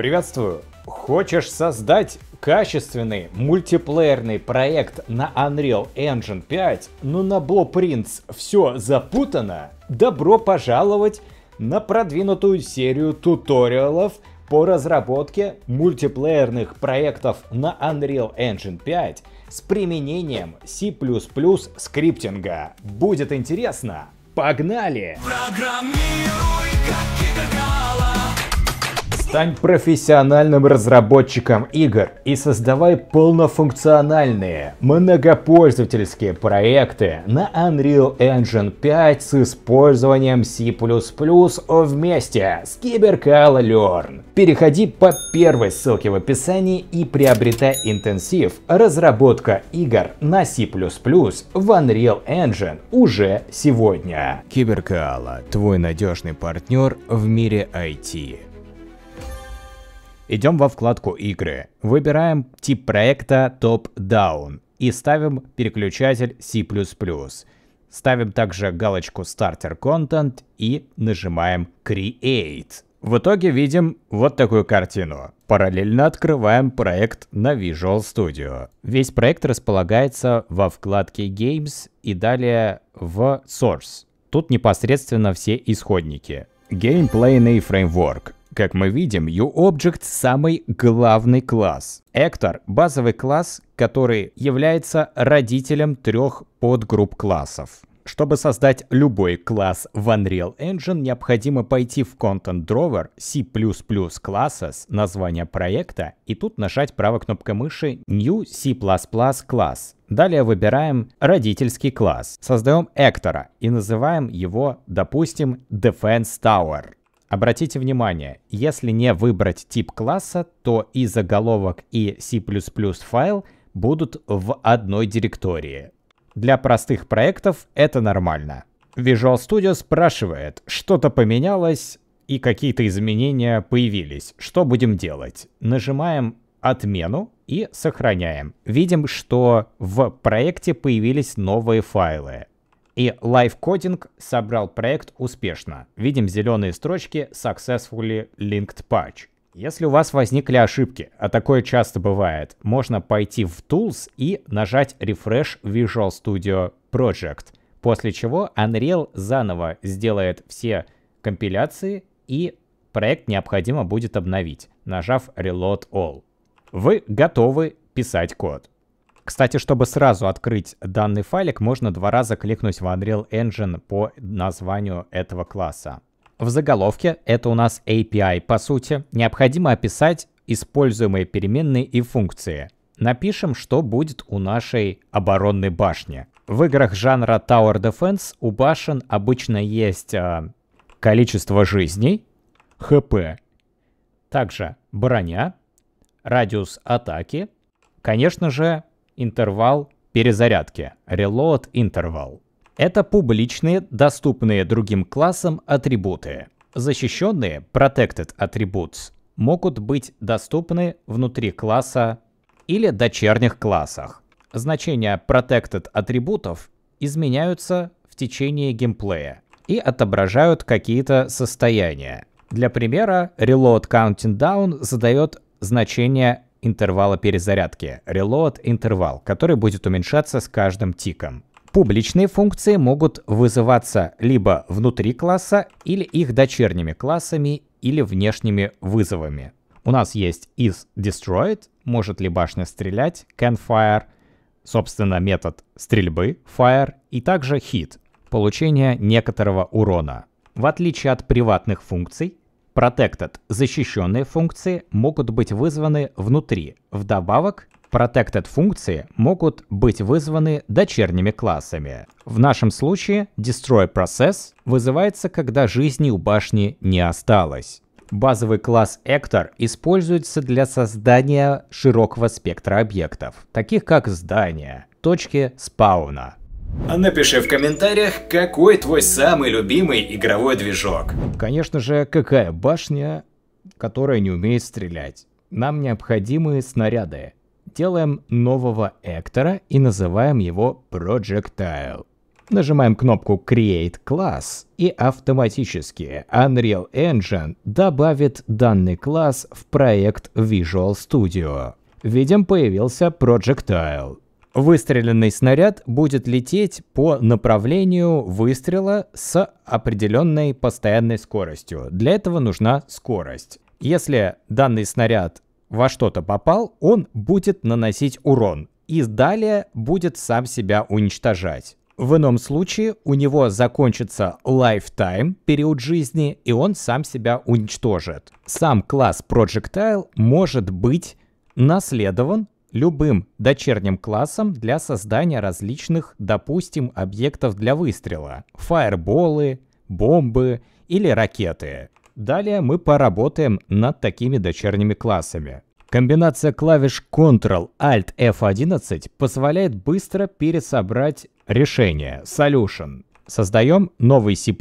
Приветствую! Хочешь создать качественный мультиплеерный проект на Unreal Engine 5, но на Blueprints все запутано? Добро пожаловать на продвинутую серию туториалов по разработке мультиплеерных проектов на Unreal Engine 5 с применением C++ скриптинга. Будет интересно? Погнали! Программируй как Стань профессиональным разработчиком игр и создавай полнофункциональные многопользовательские проекты на Unreal Engine 5 с использованием C++ вместе с Cybercala Learn. Переходи по первой ссылке в описании и приобретай интенсив «Разработка игр на C++ в Unreal Engine» уже сегодня. Cybercala – твой надежный партнер в мире IT. Идем во вкладку «Игры». Выбираем тип проекта Top-Down и ставим переключатель C++. Ставим также галочку Starter Content и нажимаем Create. В итоге видим вот такую картину. Параллельно открываем проект на Visual Studio. Весь проект располагается во вкладке Games и далее в Source. Тут непосредственно все исходники. Геймплейный фреймворк. Как мы видим, UObject самый главный класс. Actor — базовый класс, который является родителем трех подгрупп классов. Чтобы создать любой класс в Unreal Engine, необходимо пойти в Content Drawer C++ Classes, название проекта, и тут нажать правой кнопкой мыши New C++ Class. Далее выбираем родительский класс, создаем Actor и называем его, допустим, Defense Tower. Обратите внимание, если не выбрать тип класса, то и заголовок, и C++ файл будут в одной директории. Для простых проектов это нормально. Visual Studio спрашивает, что-то поменялось и какие-то изменения появились. Что будем делать? Нажимаем отмену и сохраняем. Видим, что в проекте появились новые файлы. И Coding собрал проект успешно. Видим зеленые строчки Successfully Linked Patch. Если у вас возникли ошибки, а такое часто бывает, можно пойти в Tools и нажать Refresh Visual Studio Project, после чего Unreal заново сделает все компиляции и проект необходимо будет обновить, нажав Reload All. Вы готовы писать код. Кстати, чтобы сразу открыть данный файлик, можно два раза кликнуть в Unreal Engine по названию этого класса. В заголовке это у нас API по сути. Необходимо описать используемые переменные и функции. Напишем, что будет у нашей оборонной башни. В играх жанра Tower Defense у башен обычно есть э, количество жизней, ХП, также броня, радиус атаки, конечно же, интервал перезарядки, reload interval. Это публичные, доступные другим классам атрибуты. Защищенные protected attributes могут быть доступны внутри класса или дочерних классах. Значения protected атрибутов изменяются в течение геймплея и отображают какие-то состояния. Для примера, Reload Counting Down задает значение интервала перезарядки, reload интервал, который будет уменьшаться с каждым тиком. Публичные функции могут вызываться либо внутри класса или их дочерними классами или внешними вызовами. У нас есть is destroyed, может ли башня стрелять, can fire, собственно метод стрельбы fire и также hit, получение некоторого урона. В отличие от приватных функций, Protected – защищенные функции могут быть вызваны внутри. Вдобавок, Protected функции могут быть вызваны дочерними классами. В нашем случае Destroy Process вызывается, когда жизни у башни не осталось. Базовый класс Actor используется для создания широкого спектра объектов, таких как здания, точки спауна, Напиши в комментариях, какой твой самый любимый игровой движок. Конечно же, какая башня, которая не умеет стрелять. Нам необходимы снаряды. Делаем нового Эктора и называем его Projectile. Нажимаем кнопку Create Class и автоматически Unreal Engine добавит данный класс в проект Visual Studio. Видим, появился Projectile. Выстреленный снаряд будет лететь по направлению выстрела с определенной постоянной скоростью. Для этого нужна скорость. Если данный снаряд во что-то попал, он будет наносить урон и далее будет сам себя уничтожать. В ином случае у него закончится lifetime, период жизни, и он сам себя уничтожит. Сам класс Projectile может быть наследован любым дочерним классом для создания различных, допустим, объектов для выстрела. Фаерболы, бомбы или ракеты. Далее мы поработаем над такими дочерними классами. Комбинация клавиш Ctrl-Alt-F11 позволяет быстро пересобрать решение Solution. Создаем новый C++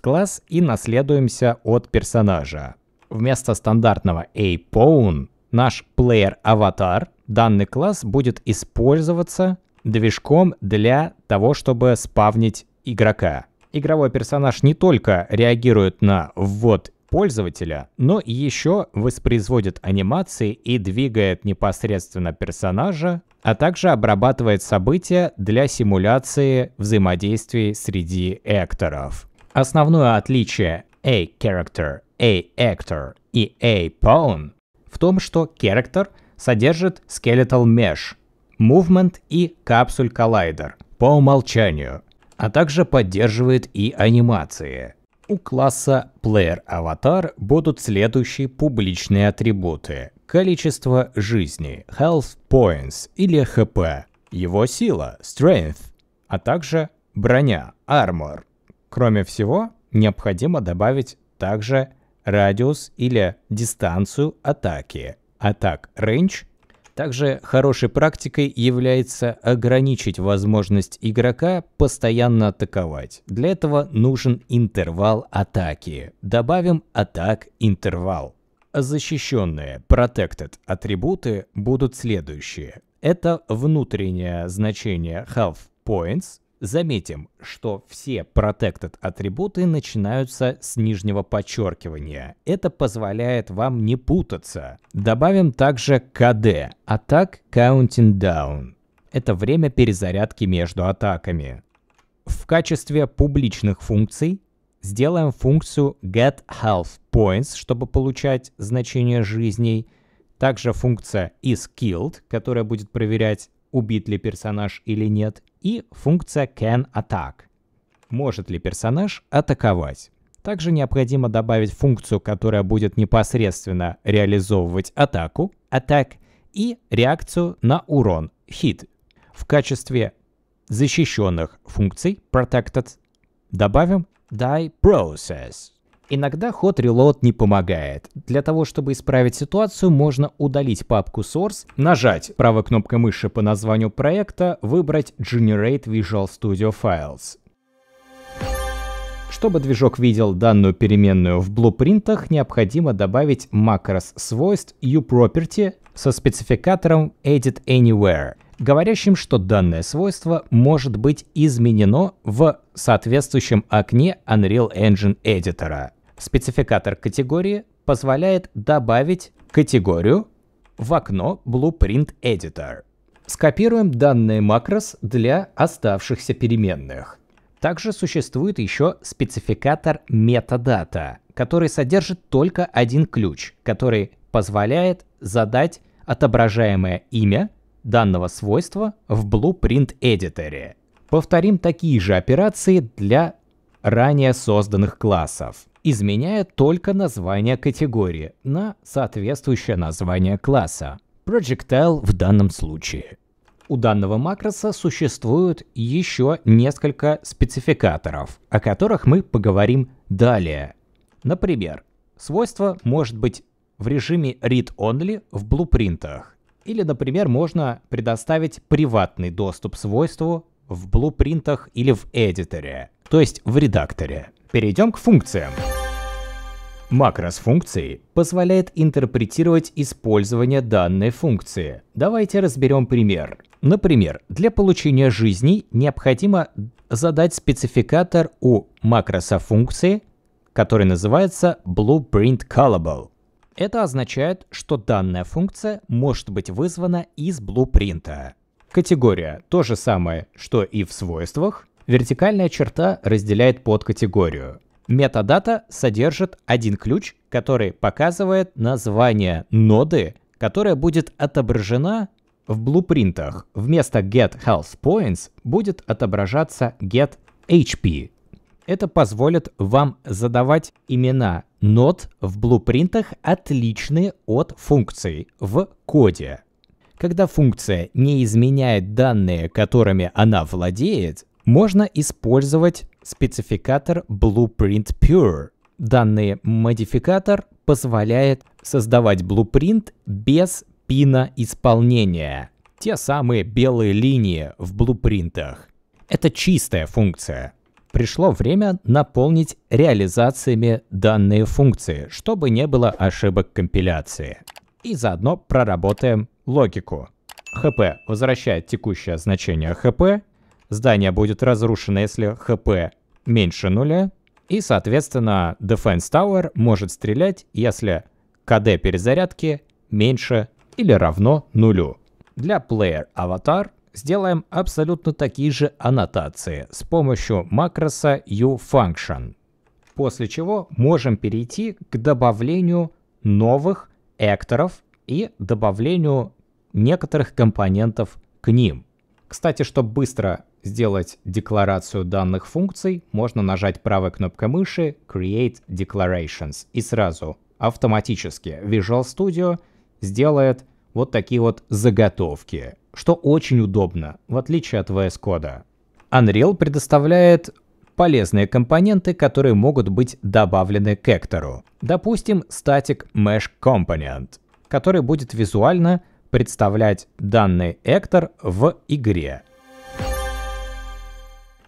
класс и наследуемся от персонажа. Вместо стандартного A-Pawn наш player-аватар, данный класс будет использоваться движком для того, чтобы спавнить игрока. Игровой персонаж не только реагирует на ввод пользователя, но еще воспроизводит анимации и двигает непосредственно персонажа, а также обрабатывает события для симуляции взаимодействий среди акторов. Основное отличие A-Character, A-Actor и A-Pawn в том, что Character содержит Skeletal Mesh, Movement и Capsule Collider по умолчанию, а также поддерживает и анимации. У класса Player Avatar будут следующие публичные атрибуты. Количество жизни, Health Points или HP, его сила, Strength, а также броня, Armor. Кроме всего, необходимо добавить также радиус или дистанцию атаки, атак range также хорошей практикой является ограничить возможность игрока постоянно атаковать. Для этого нужен интервал атаки. Добавим атак интервал. Защищенные protected атрибуты будут следующие. Это внутреннее значение health points, Заметим, что все protected атрибуты начинаются с нижнего подчеркивания. Это позволяет вам не путаться. Добавим также KD – Attack Counting Down. Это время перезарядки между атаками. В качестве публичных функций сделаем функцию get health points, чтобы получать значение жизней. Также функция is killed, которая будет проверять, убит ли персонаж или нет и функция can attack. Может ли персонаж атаковать? Также необходимо добавить функцию, которая будет непосредственно реализовывать атаку, attack, и реакцию на урон, hit. В качестве защищенных функций, protected, добавим die process. Иногда ход reload не помогает. Для того, чтобы исправить ситуацию, можно удалить папку source, нажать правой кнопкой мыши по названию проекта, выбрать Generate Visual Studio Files. Чтобы движок видел данную переменную в блупринтах, необходимо добавить макрос свойств uProperty со спецификатором Edit Anywhere, говорящим, что данное свойство может быть изменено в соответствующем окне Unreal Engine Editor. Спецификатор категории позволяет добавить категорию в окно Blueprint Editor. Скопируем данный макрос для оставшихся переменных. Также существует еще спецификатор metadata, который содержит только один ключ, который позволяет задать отображаемое имя данного свойства в Blueprint Editor. Повторим такие же операции для ранее созданных классов изменяя только название категории на соответствующее название класса. Projectile в данном случае. У данного макроса существует еще несколько спецификаторов, о которых мы поговорим далее. Например, свойство может быть в режиме read-only в блупринтах. Или, например, можно предоставить приватный доступ свойству в блупринтах или в эдиторе, то есть в редакторе. Перейдем к функциям. Макрос функции позволяет интерпретировать использование данной функции. Давайте разберем пример. Например, для получения жизней необходимо задать спецификатор у макроса функции, который называется blueprint callable. Это означает, что данная функция может быть вызвана из блупринта. Категория – то же самое, что и в свойствах. Вертикальная черта разделяет под категорию. Метадата содержит один ключ, который показывает название ноды, которая будет отображена в блупринтах. Вместо get health points будет отображаться get HP. Это позволит вам задавать имена нод в блупринтах, отличные от функций в коде. Когда функция не изменяет данные, которыми она владеет, можно использовать спецификатор Blueprint Pure. Данный модификатор позволяет создавать blueprint без пина исполнения. Те самые белые линии в блупринтах. Это чистая функция. Пришло время наполнить реализациями данные функции, чтобы не было ошибок компиляции. И заодно проработаем логику. хп возвращает текущее значение хп, здание будет разрушено, если хп меньше нуля, и, соответственно, Defense Tower может стрелять, если КД перезарядки меньше или равно нулю. Для Player Avatar сделаем абсолютно такие же аннотации с помощью макроса uFunction. После чего можем перейти к добавлению новых экторов и добавлению некоторых компонентов к ним. Кстати, чтобы быстро сделать декларацию данных функций, можно нажать правой кнопкой мыши Create Declarations и сразу автоматически Visual Studio сделает вот такие вот заготовки, что очень удобно, в отличие от VS Code. Unreal предоставляет полезные компоненты, которые могут быть добавлены к эктору. Допустим, Static Mesh Component, который будет визуально представлять данный эктор в игре.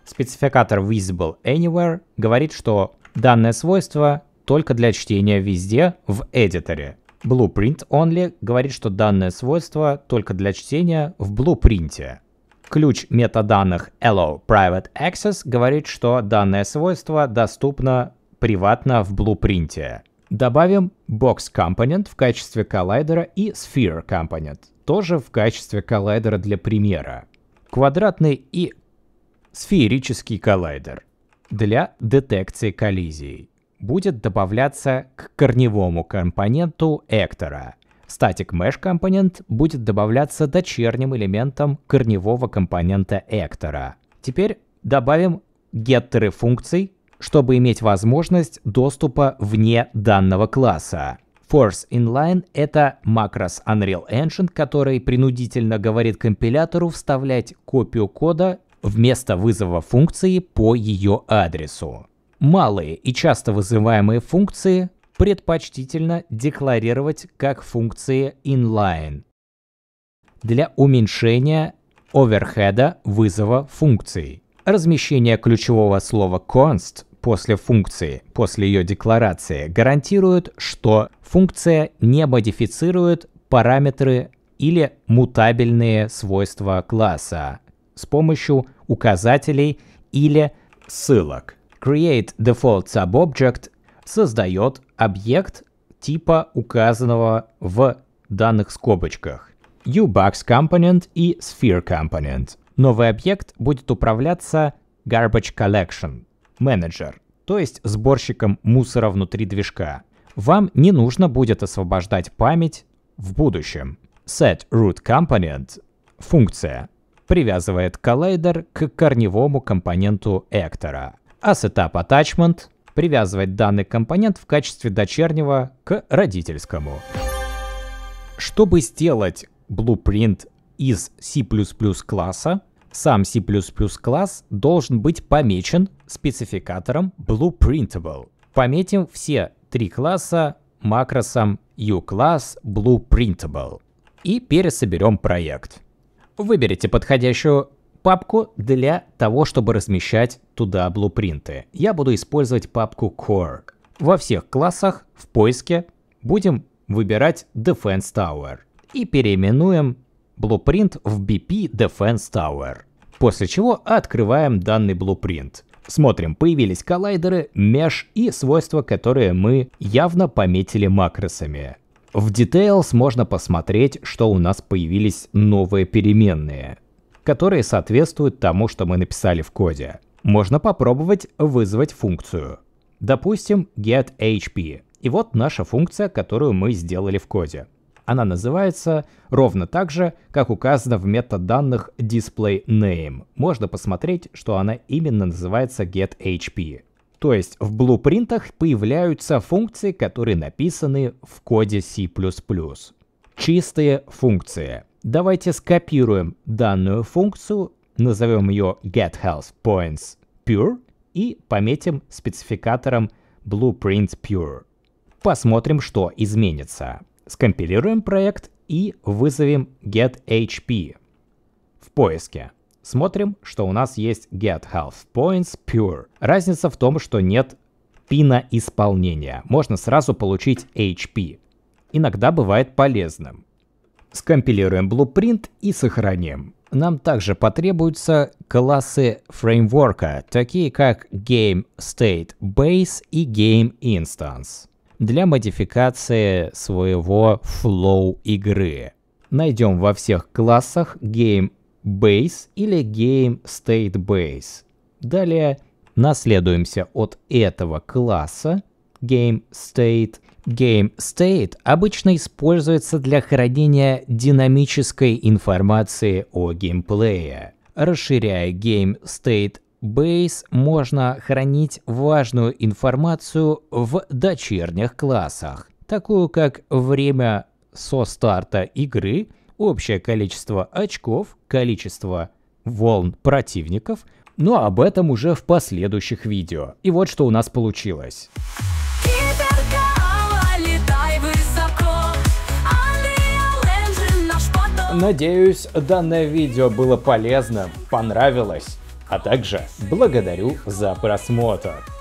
Спецификатор Visible Anywhere говорит, что данное свойство только для чтения везде в эдиторе. Blueprint Only говорит, что данное свойство только для чтения в блупринте. Ключ метаданных Allow Private Access говорит, что данное свойство доступно приватно в блупринте. Добавим Box Component в качестве коллайдера и Sphere Component тоже в качестве коллайдера для примера. Квадратный и сферический коллайдер для детекции коллизий будет добавляться к корневому компоненту Эктора. Static Mesh компонент будет добавляться дочерним элементом корневого компонента Эктора. Теперь добавим геттеры функций, чтобы иметь возможность доступа вне данного класса. Force Inline — это макрос Unreal Engine, который принудительно говорит компилятору вставлять копию кода вместо вызова функции по ее адресу. Малые и часто вызываемые функции предпочтительно декларировать как функции inline для уменьшения оверхеда вызова функций. Размещение ключевого слова const после функции, после ее декларации, гарантирует, что функция не модифицирует параметры или мутабельные свойства класса с помощью указателей или ссылок. Create Default SubObject создает объект типа указанного в данных скобочках. Ubox Component и Sphere Component. Новый объект будет управляться Garbage Collection Manager, то есть сборщиком мусора внутри движка. Вам не нужно будет освобождать память в будущем. Set Root Component — функция, привязывает коллайдер к корневому компоненту Эктора а setup attachment привязывает данный компонент в качестве дочернего к родительскому. Чтобы сделать blueprint из C++ класса, сам C++ класс должен быть помечен спецификатором blueprintable. Пометим все три класса макросом uClass blueprintable и пересоберем проект. Выберите подходящую папку для того, чтобы размещать туда блупринты. Я буду использовать папку Core. Во всех классах в поиске будем выбирать Defense Tower и переименуем blueprint в BP Defense Tower. После чего открываем данный blueprint. Смотрим, появились коллайдеры, mesh и свойства, которые мы явно пометили макросами. В Details можно посмотреть, что у нас появились новые переменные, которые соответствуют тому, что мы написали в коде. Можно попробовать вызвать функцию. Допустим, getHP. И вот наша функция, которую мы сделали в коде. Она называется ровно так же, как указано в метаданных displayName. Можно посмотреть, что она именно называется getHP. То есть в блупринтах появляются функции, которые написаны в коде C++. Чистые функции. Давайте скопируем данную функцию, назовем ее getHealthPointsPure и пометим спецификатором blueprintPure. Посмотрим, что изменится. Скомпилируем проект и вызовем getHP в поиске. Смотрим, что у нас есть getHealthPointsPure. Разница в том, что нет пина исполнения. Можно сразу получить HP. Иногда бывает полезным. Скомпилируем blueprint и сохраним. Нам также потребуются классы фреймворка, такие как GameStateBase и GameInstance, для модификации своего flow игры. Найдем во всех классах GameBase или GameStateBase. Далее наследуемся от этого класса GameState Game State обычно используется для хранения динамической информации о геймплее. Расширяя Game State Base, можно хранить важную информацию в дочерних классах, такую как время со старта игры, общее количество очков, количество волн противников, но об этом уже в последующих видео. И вот что у нас получилось. Надеюсь, данное видео было полезным, понравилось. А также благодарю за просмотр.